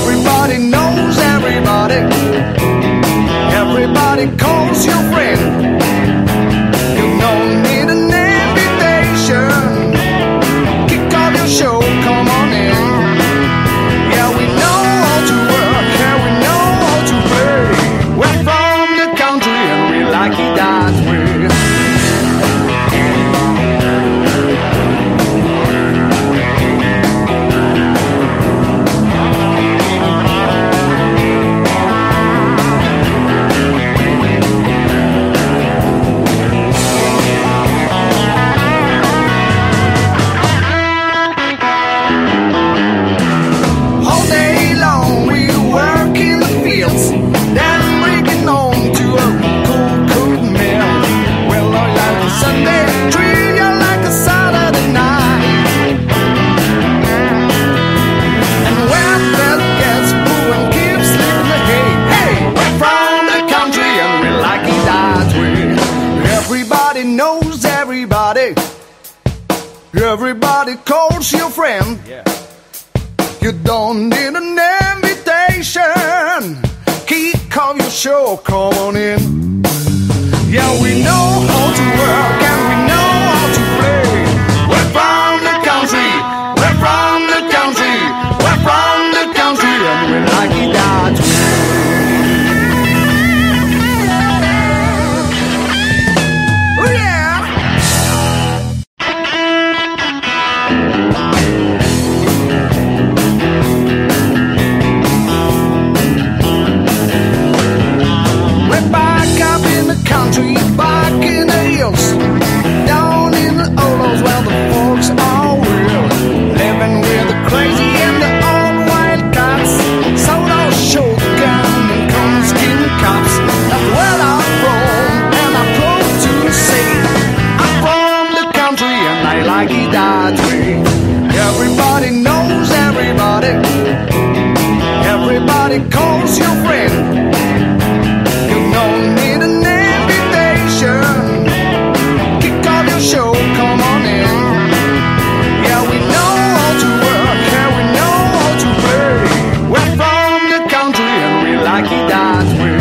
Everybody knows everybody. Everybody calls Everybody calls your friend. You don't need an invitation. Kick off your show, come on in. Yeah, we know in the hills, down in the Olos where the folks are real, living with the crazy and the old shotgun cops. That's where I'm and I'm I'm from the country and I like it that way. Everybody knows everybody. Everybody calls your friend. We